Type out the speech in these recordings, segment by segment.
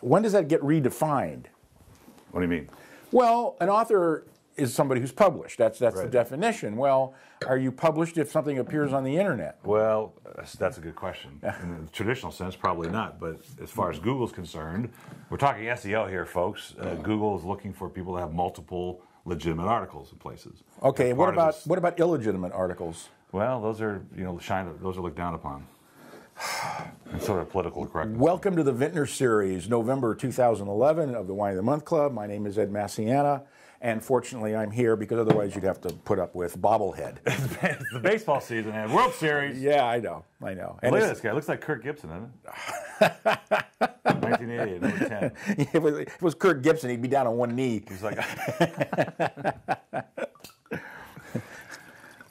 when does that get redefined? What do you mean? Well, an author is somebody who's published. That's that's the definition. Well, are you published if something appears on the internet? Well, that's, that's a good question. In the traditional sense, probably not. But as far as Google's concerned, we're talking SEO here, folks. Uh, Google is looking for people to have multiple legitimate articles in places. Okay, what about this- what about illegitimate articles? Well, those are you know shine. Those are looked down upon. Sort of political correctness. Welcome to the Vintner Series, November 2011 of the Wine of the Month Club. My name is Ed Masciana, and fortunately I'm here because otherwise you'd have to put up with bobblehead. it's the baseball season and World Series. yeah, I know, I know. And Look at this guy. Looks like Kirk Gibson, doesn't it? 1988, number 10. if it was, if it was Kirk Gibson, he'd be down on one knee. He's like,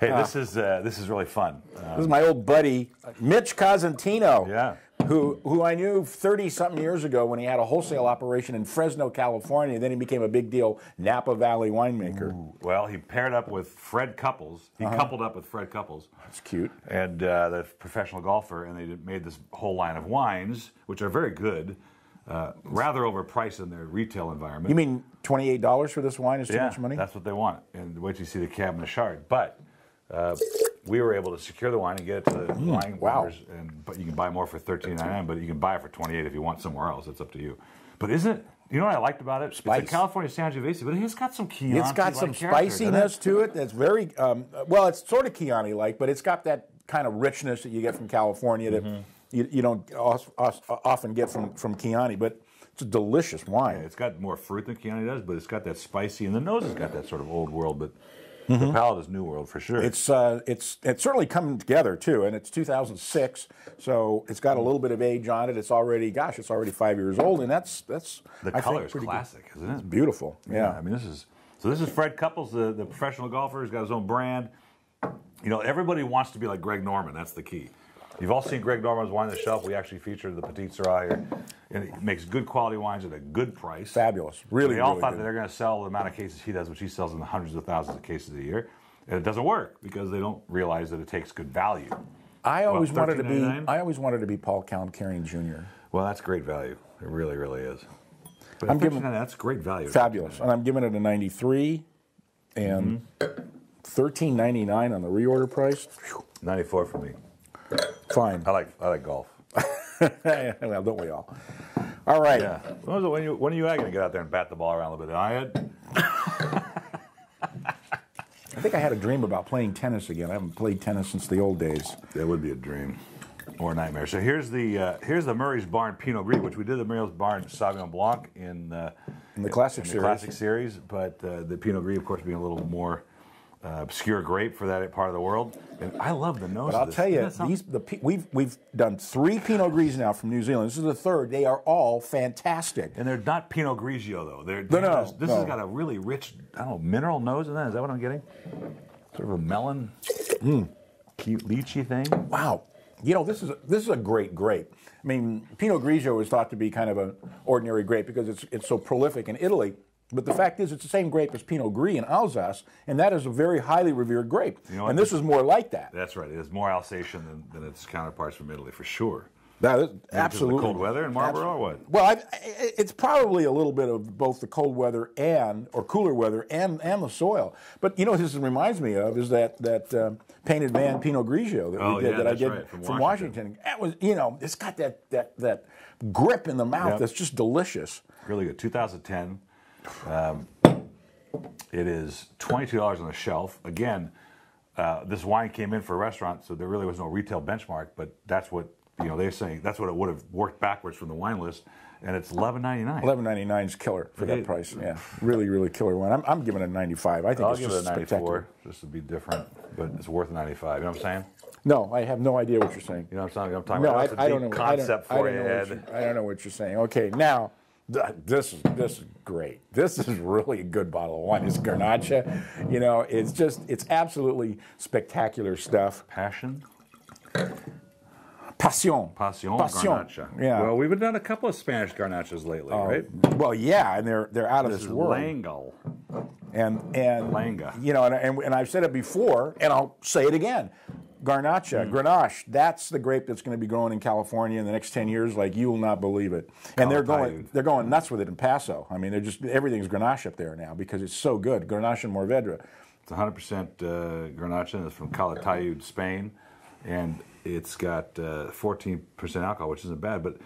hey, this is uh, this is really fun. Uh, This is my old buddy, Mitch Cosentino. Yeah. Who, who I knew 30 something years ago when he had a wholesale operation in Fresno, California. Then he became a big deal Napa Valley winemaker. well, he paired up with Fred Couples. He coupled up with Fred Couples, That's cute. and uh, the professional golfer, and they made this whole line of wines, which are very good, uh, rather overpriced in their retail environment. You mean $28 for this wine is too yeah, much money? that's what they want. And wait till you see the Cabernet Chard. But uh, we were able to secure the wine and get it to the wine Mm, wow. And but you can buy more for thirteen ninety nine. But you can buy it for twenty eight if you want somewhere else. It's up to you. But isn't it? You know what I liked about it? Spice. It's a California Sangiovese, but it's got some Chianti. It's got some spiciness to it that's very, um, well, it's sort of Chianti like, but it's got that kind of richness that you get from California that Mm-hmm. you, you don't often get from, from Chianti. But it's a delicious wine. It's got more fruit than Chianti does, but it's got that spicy, and the nose has got that sort of old world, but the palate is new world for sure. Mm-hmm. It's uh, it's it's certainly coming together too, and it's 2006, so it's got a little bit of age on it. It's already, gosh, it's already five years old, and that's that's the I think, color is pretty good. classic, isn't it? beautiful. Yeah. I mean, this is so. This is Fred Couples, the, the professional golfer. He's got his own brand. You know, everybody wants to be like Greg Norman. That's the key. You've all seen Greg Norman's wine on the shelf. We actually featured the Petite Sirah here, and it makes good quality wines at a good price. fabulous. Really, they all really thought good. that they're going to sell the amount of cases he does, which he sells in the hundreds of thousands of cases a year, and it doesn't work because they don't realize that it takes good value. I always Well, wanted to be. I always wanted to be Paul Carrion Jr. Well, that's great value. It really, really is. But I'm giving- that's great value. Fabulous, and I'm giving it a 93, and Mm-hmm. 13.99 on the reorder price. Ninety-four for me. Fine. I like I like golf. well, don't we all? All right. Yeah. When, was it, when, you, when are you going to get out there and bat the ball around a little bit? I had. I think I had a dream about playing tennis again. I haven't played tennis since the old days. That would be a dream or a nightmare. So here's the uh, here's the Murray's Barn Pinot Gris, which we did the Murray's Barn Sauvignon Blanc in, uh, In the classic in series. the classic series, but uh, the Pinot Gris, of course, being a little more uh, obscure grape for that part of the world. And I love the nose. But I'll tell you, Isn't that something? these the we've we've done three Pinot Gris now from New Zealand. This is the third. They are all fantastic. and they're not Pinot Grigio though. They're, No, no, this no. has got a really rich, I don't know, mineral nose in that. Is that what I'm getting? Sort of a melon, cute lychee thing. Wow. You know, this is this is a great grape. I mean, Pinot Grigio is thought to be kind of an ordinary grape because it's it's so prolific in Italy. But the fact is, it's the same grape as Pinot Gris in Alsace, and that is a very highly revered grape. You know and this is more like that. That's right. It is more Alsatian than, than its counterparts from Italy, for sure. That is Maybe 'cause of absolutely the cold weather in Marlborough or what? Well, I, it's probably a little bit of both the cold weather and or cooler weather and and the soil. But you know, what this reminds me of is that that um, painted van Pinot Grigio that Oh, we did yeah, that I did right, from from Washington. Washington. That was you know, it's got that that that grip in the mouth Yep. that's just delicious. Really good. 2010. Um, it is $22 on the shelf. Again, uh, this wine came in for a restaurant, so there really was no retail benchmark, but that's what, you know, they're saying, that's what it would have worked backwards from the wine list, and it's $11.99. Eleven ninety nine is killer for that Okay. price. Yeah, really, really killer wine. I'm, I'm giving it a ninety five. I think I'll it's give just it a 94 spectacular. just to be different, but it's worth 95. You know what I'm saying? No, I have no idea what you're saying. You know what I'm saying? I'm talking No, about I, that's a I deep don't know. I don't, concept I for don't you, know what Ed. you- I don't know what you're saying. Okay, now this is this is great. This is really a good bottle of wine. It's Garnacha. You know, it's just it's absolutely spectacular stuff. Passion? Passion. Passion, Passion. Garnacha. Yeah. Well, we've done a couple of Spanish Garnachas lately, Uh, right? Well, yeah, and they're they're out of This this is world. Langal. And and Langa. You know, and, and, and I've said it before, and I'll say it again. Garnacha, Grenache. That's the grape that's going to be growing in California in the next ten years. Like you will not believe it. And they're going they're going nuts with it in Paso. I mean, they're just everything's Grenache up there now because it's so good. Grenache and Mourvèdre. It's 100% uh, Grenache. It's from Calatayud, Spain, and it's got uh, 14% alcohol, which isn't bad. But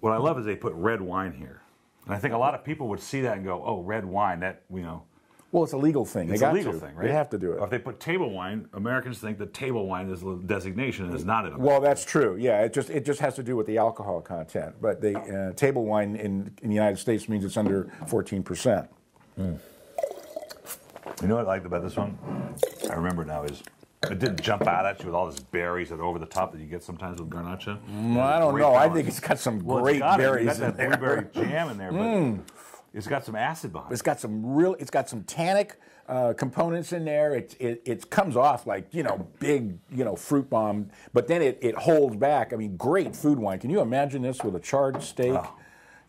what I love is they put red wine here, and I think a lot of people would see that and go, "Oh, red wine, that you know." Well, it's a legal thing. It's they a legal to. thing, right? They have to do Or it. if they put table wine, Americans think that table wine is a designation and is not in a Well, that's true. Yeah, it just it just has to do with the alcohol content. But the uh, table wine in, in the United States means it's under fourteen percent. You know what I liked about this one? I remember now is it didn't jump out at you with all these berries that are over the top that you get sometimes with garnacha. Well, I don't know. I think it's got some Well, great got it. Berries got in that blueberry jam in there, but it's got some acid behind. It's it. got some real. It's got some tannic uh, components in there. It, it it comes off like you know big you know fruit bomb, but then it, it holds back. I mean, great food wine. Can you imagine this with a charred steak, Oh.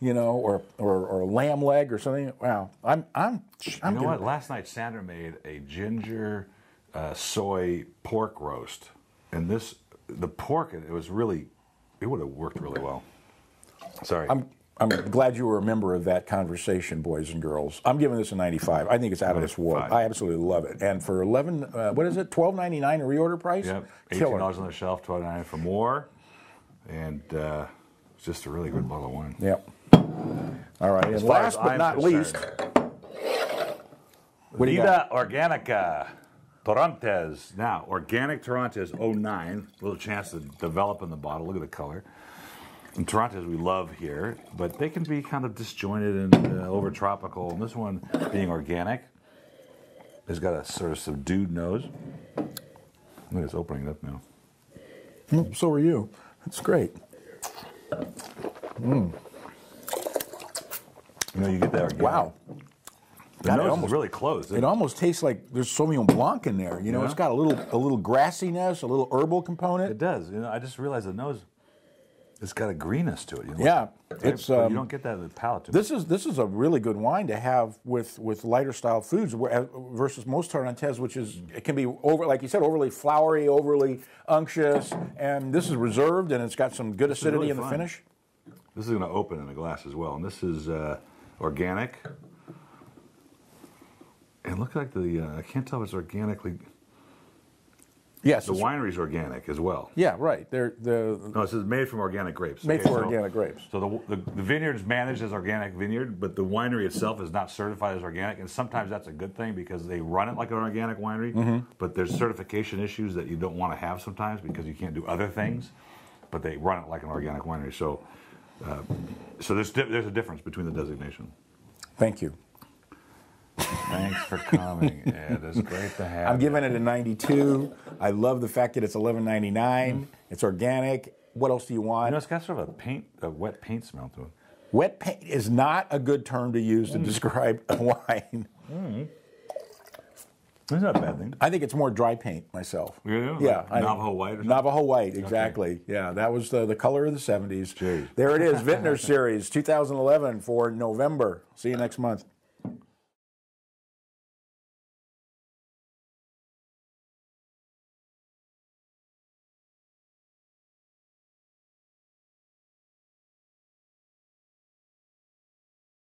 you know, or, or or a lamb leg or something? Wow, I'm I'm I'm You know what? Last night Sandra made a ginger uh, soy pork roast, and this the pork it was really it would have worked really well. Sorry, I'm I'm glad you were a member of that conversation, boys and girls. I'm giving this a 95. I think it's out of this world. 95. I absolutely love it. And for 11, uh, what is it? 12.99 reorder price. yep, $18 on the shelf, twelve ninety nine for more, and uh, it's just a really good bottle of wine. Yep. All right. And last but I'm not concerned. least, what do you got? Vida Organica. Torrontés. Now, organic Torrontés 09. Little chance to develop in the bottle. Look at the color. And Torrontés we love here, but they can be kind of disjointed and uh, over tropical. And this one, being organic, has got a sort of subdued nose. Look, it's opening up now. Hmm, So are you. That's great. You know, you get that organic. Wow. The God, it nose almost- is really closed. It almost tastes like there's Sauvignon Blanc in there. You know, Yeah. it's got a little a little grassiness, a little herbal component. It does. You know, I just realized the nose, it's got a greenness to it. You know? Yeah, it's, um, you don't get that in the palate. This is this is a really good wine to have with with lighter style foods uh, versus most Torrontés, which is it can be over like you said overly flowery, overly unctuous, and this is reserved and it's got some good acidity really in the fun. finish. This is going to open in a glass as well, and this is uh, organic. And look like the uh, I can't tell if it's organically. Yes, The it's- winery's organic as well. Yeah, right. They're the No, this is made from organic grapes. Made for organic grapes. So the, the the vineyard is managed as organic vineyard, but the winery itself is not certified as organic, and sometimes that's a good thing because they run it like an organic winery. Mm-hmm. But there's certification issues that you don't want to have sometimes because you can't do other things, but they run it like an organic winery. So, uh, so there's there's a difference between the designation. Thank you. Thanks for coming, Ed. It's great to have. I'm giving it a 92. I love the fact that it's 11.99. It's organic. What else do you want? You know, it's got sort of a paint, a wet paint smell to it. Wet paint is not a good term to use Mm. to describe a wine. It's not a bad thing. I think it's more dry paint myself. Yeah? Yeah. Like Navajo white or? Navajo white, exactly. Yeah, that was the, the color of the 70s. Jeez. There it is, Vintner Series 2011 for November. See you next month.